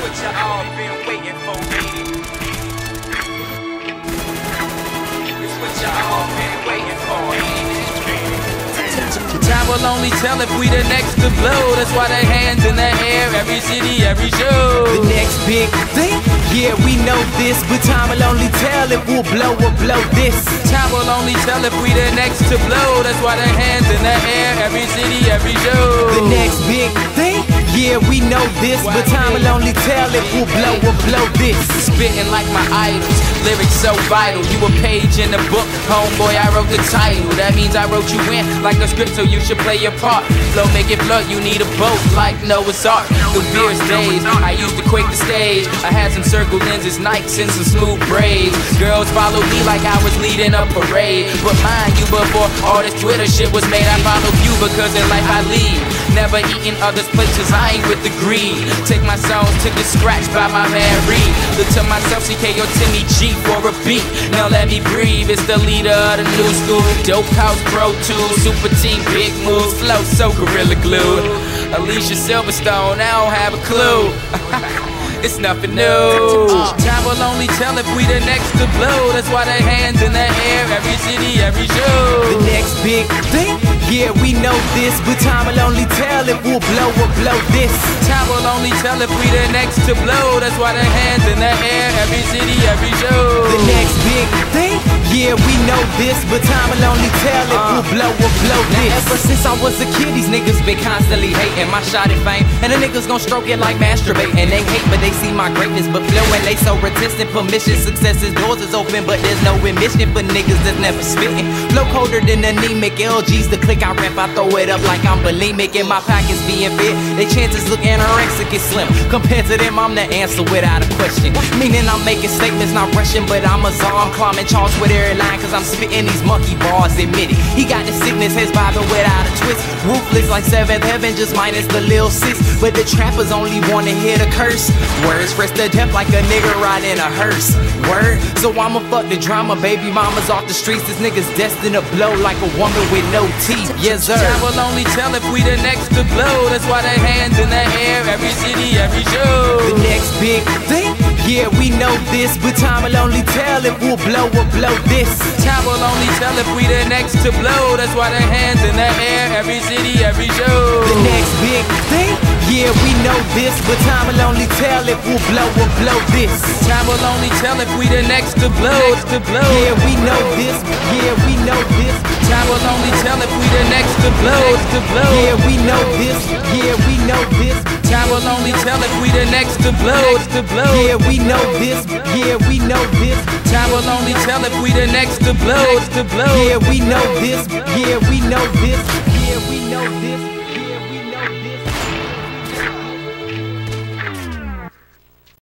what you all been waiting for, baby. It's what you all been waiting for, Time will only tell if we the next to blow. That's why they hands in the air, every city, every show. The next big thing, yeah, we know this, but time will only tell if we'll blow or blow this. Time will only tell if we the next to blow. That's why they hands in the air, every city, every show. The next big yeah, we know this, but time will only tell if we'll blow or blow this. Spitting like my idols, lyrics so vital. You a page in the book, homeboy, I wrote the title. That means I wrote you in like a script, so you should play your part. Flow make it flood, you need a boat like Noah's Ark. Through fierce days, I used to quake the stage. I had some circle lenses, Nikes, and some smooth braids. Girls followed me like I was leading a parade. But mind you, before all this Twitter shit was made, I followed you because in life I lead. Never eating others' places, I ain't with the greed. Take my songs to get scratched by my man Reed. Look to myself, CKO Timmy G for a beat. Now let me breathe, it's the leader of the new school. Dope House Pro Tools, Super Team, Big Moves, Flow so Gorilla Glue. Alicia Silverstone, I don't have a clue. It's nothing new. Time will only tell if we the next to blow. That's why the hands in the air, every city, every show. The next big thing, yeah, we know this, but time will only tell if we'll blow or blow this. Time will only tell if we the next to blow. That's why the hands in the air, every city, every show. The next big thing, yeah, we know this, but time will only tell if we'll uh. blow or blow this. Ever since I was a kid, these niggas been constantly hating my shot at fame. And the niggas gon' stroke it like masturbate. And they hate, but they see my greatness. But flow and they so resistant. Permission, success is doors is open, but there's no admission for niggas that's never spitting. Flow colder than anemic. LG's the click I rap, I throw it up like I'm bulimic. And my pockets being fit, they chances look anorexic and slim. Compared to them, I'm the answer without a question. Meaning I'm making statements, not rushing, but I'm a zom climbing charts with every line, cause I'm spitting these monkey bars. Admit it. He got the sickness, his vibing without a twist. Ruthless like seventh heaven, just minus the lil sis. But the trappers only wanna hear the curse. Words rest the death like a nigga riding a hearse. Word, so I'ma fuck the drama. Baby mama's off the streets, this nigga's destined to blow like a woman with no teeth. Yes, sir. Time will only tell if we the next to blow. That's why they hands in the air, every city, every show. The next big thing, yeah, we know this, but time will only tell if we'll blow or blow this. Time will only tell if we the next to blow. That's why the hands in the air, every city, every show. The next big thing, yeah, we know this, but time will only tell if we'll blow or blow this. Time will only tell if we the next to blow. Next to blow. Yeah, we know this, yeah, we know this. Time will only tell if we the next to blow. Next to blow. Yeah, we know this, yeah, we know this. Will only tell if we the next to blow. Next to blow. Yeah, we know this, yeah, we know this. Time will only tell if we the next to blow. Next to blow. Yeah, we know this, yeah, we know this, yeah, we know this.